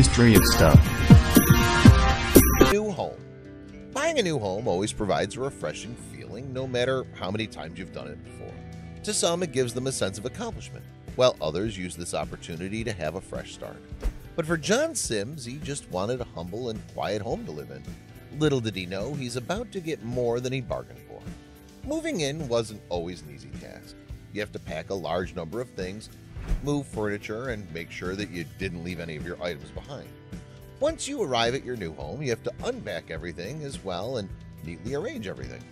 Mystery of Stuff. New home. Buying a new home always provides a refreshing feeling no matter how many times you've done it before. To some, it gives them a sense of accomplishment, while others use this opportunity to have a fresh start. But for John Sims, he just wanted a humble and quiet home to live in. Little did he know he's about to get more than he bargained for. Moving in wasn't always an easy task. You have to pack a large number of things, move furniture, and make sure that you didn't leave any of your items behind. Once you arrive at your new home, you have to unpack everything as well and neatly arrange everything.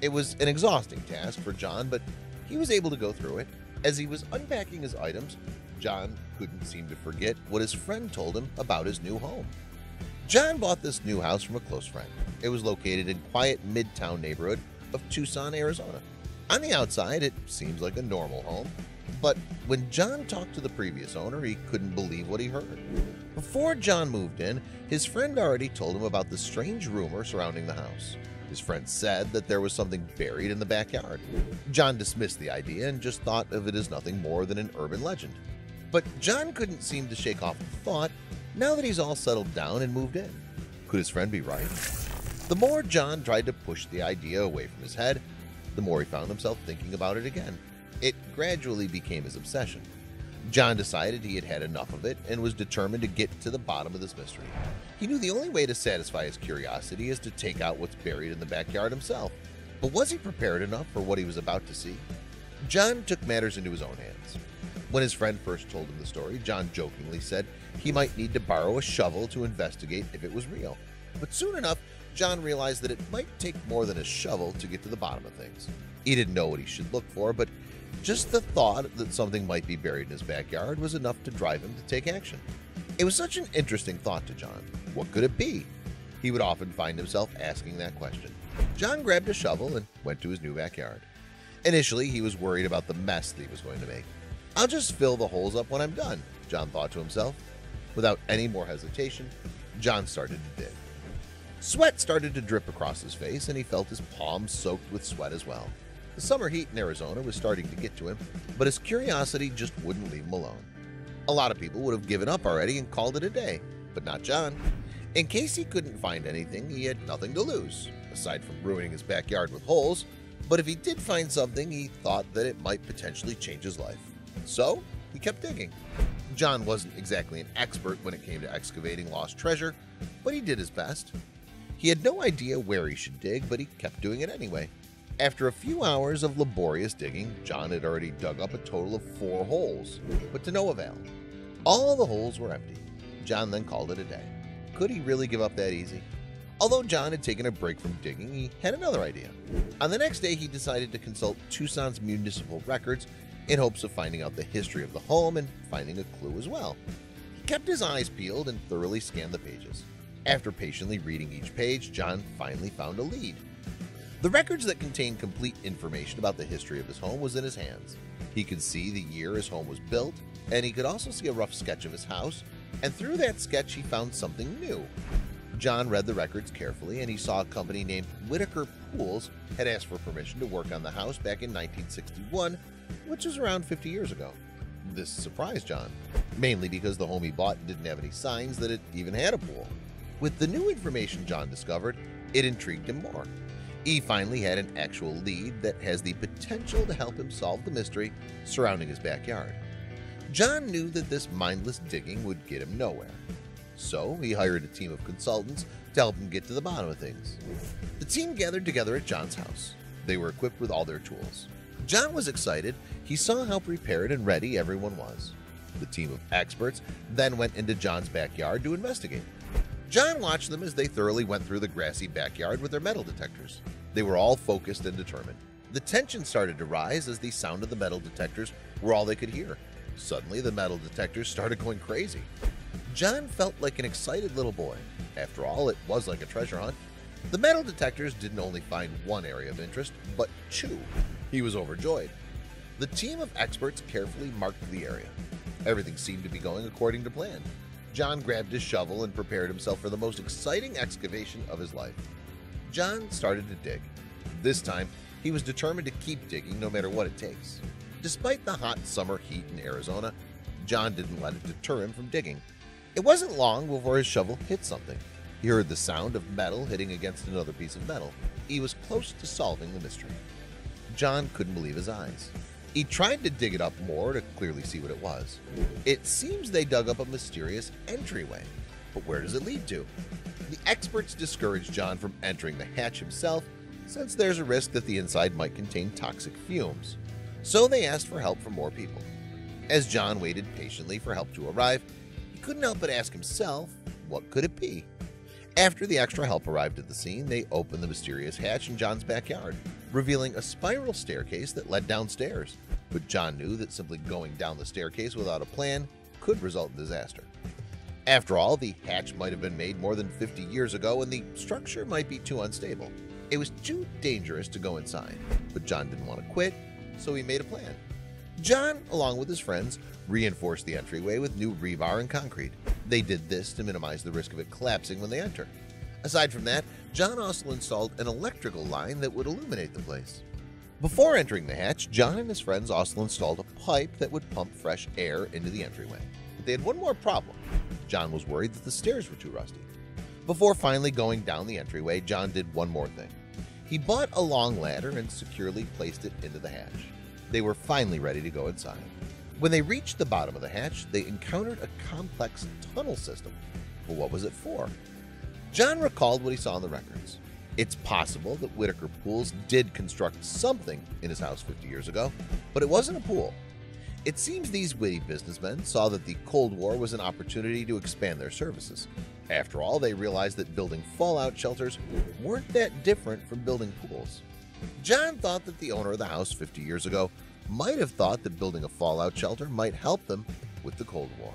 It was an exhausting task for John, but he was able to go through it. As he was unpacking his items, John couldn't seem to forget what his friend told him about his new home. John bought this new house from a close friend. It was located in quiet midtown neighborhood of Tucson, Arizona. On the outside, it seems like a normal home, but when John talked to the previous owner, he couldn't believe what he heard. Before John moved in, his friend already told him about the strange rumor surrounding the house. His friend said that there was something buried in the backyard. John dismissed the idea and just thought of it as nothing more than an urban legend. But John couldn't seem to shake off the thought now that he's all settled down and moved in. Could his friend be right? The more John tried to push the idea away from his head, the more he found himself thinking about it again. It gradually became his obsession. John decided he had had enough of it and was determined to get to the bottom of this mystery. He knew the only way to satisfy his curiosity is to take out what's buried in the backyard himself. But was he prepared enough for what he was about to see? John took matters into his own hands. When his friend first told him the story, John jokingly said he might need to borrow a shovel to investigate if it was real. But soon enough, John realized that it might take more than a shovel to get to the bottom of things. He didn't know what he should look for, but just the thought that something might be buried in his backyard was enough to drive him to take action. It was such an interesting thought to John. What could it be? He would often find himself asking that question. John grabbed a shovel and went to his new backyard. Initially, he was worried about the mess that he was going to make. I'll just fill the holes up when I'm done, John thought to himself. Without any more hesitation, John started to dig. Sweat started to drip across his face, and he felt his palms soaked with sweat as well. The summer heat in Arizona was starting to get to him, but his curiosity just wouldn't leave him alone. A lot of people would have given up already and called it a day, but not John. In case he couldn't find anything, he had nothing to lose, aside from ruining his backyard with holes, but if he did find something, he thought that it might potentially change his life. So, he kept digging. John wasn't exactly an expert when it came to excavating lost treasure, but he did his best. He had no idea where he should dig, but he kept doing it anyway. After a few hours of laborious digging, John had already dug up a total of four holes, but to no avail. All the holes were empty. John then called it a day. Could he really give up that easy? Although John had taken a break from digging, he had another idea. On the next day, he decided to consult Tucson's municipal records in hopes of finding out the history of the home and finding a clue as well. He kept his eyes peeled and thoroughly scanned the pages. After patiently reading each page, John finally found a lead. The records that contained complete information about the history of his home was in his hands. He could see the year his home was built, and he could also see a rough sketch of his house, and through that sketch he found something new. John read the records carefully, and he saw a company named Whitaker Pools had asked for permission to work on the house back in 1961, which was around 50 years ago. This surprised John, mainly because the home he bought didn't have any signs that it even had a pool. With the new information John discovered, it intrigued him more. He finally had an actual lead that has the potential to help him solve the mystery surrounding his backyard. John knew that this mindless digging would get him nowhere. So he hired a team of consultants to help him get to the bottom of things. The team gathered together at John's house. They were equipped with all their tools. John was excited. He saw how prepared and ready everyone was. The team of experts then went into John's backyard to investigate. John watched them as they thoroughly went through the grassy backyard with their metal detectors. They were all focused and determined. The tension started to rise as the sound of the metal detectors were all they could hear. Suddenly, the metal detectors started going crazy. John felt like an excited little boy. After all, it was like a treasure hunt. The metal detectors didn't only find one area of interest, but two. He was overjoyed. The team of experts carefully marked the area. Everything seemed to be going according to plan. John grabbed his shovel and prepared himself for the most exciting excavation of his life. John started to dig. This time, he was determined to keep digging no matter what it takes. Despite the hot summer heat in Arizona, John didn't let it deter him from digging. It wasn't long before his shovel hit something. He heard the sound of metal hitting against another piece of metal. He was close to solving the mystery. John couldn't believe his eyes. He tried to dig it up more to clearly see what it was. It seems they dug up a mysterious entryway. But where does it lead to? The experts discouraged John from entering the hatch himself since there's a risk that the inside might contain toxic fumes. So they asked for help from more people. As John waited patiently for help to arrive, he couldn't help but ask himself, what could it be? After the extra help arrived at the scene, they opened the mysterious hatch in John's backyard, revealing a spiral staircase that led downstairs. But John knew that simply going down the staircase without a plan could result in disaster. After all, the hatch might have been made more than 50 years ago and the structure might be too unstable. It was too dangerous to go inside, but John didn't want to quit, so he made a plan. John, along with his friends, reinforced the entryway with new rebar and concrete. They did this to minimize the risk of it collapsing when they enter. Aside from that, John also installed an electrical line that would illuminate the place. Before entering the hatch, John and his friends also installed a pipe that would pump fresh air into the entryway. But they had one more problem. John was worried that the stairs were too rusty. Before finally going down the entryway, John did one more thing. He bought a long ladder and securely placed it into the hatch. They were finally ready to go inside. When they reached the bottom of the hatch, they encountered a complex tunnel system. But what was it for? John recalled what he saw in the records. It's possible that Whitaker Pools did construct something in his house 50 years ago, but it wasn't a pool. It seems these witty businessmen saw that the Cold War was an opportunity to expand their services. After all, they realized that building fallout shelters weren't that different from building pools. John thought that the owner of the house 50 years ago might have thought that building a fallout shelter might help them with the Cold War.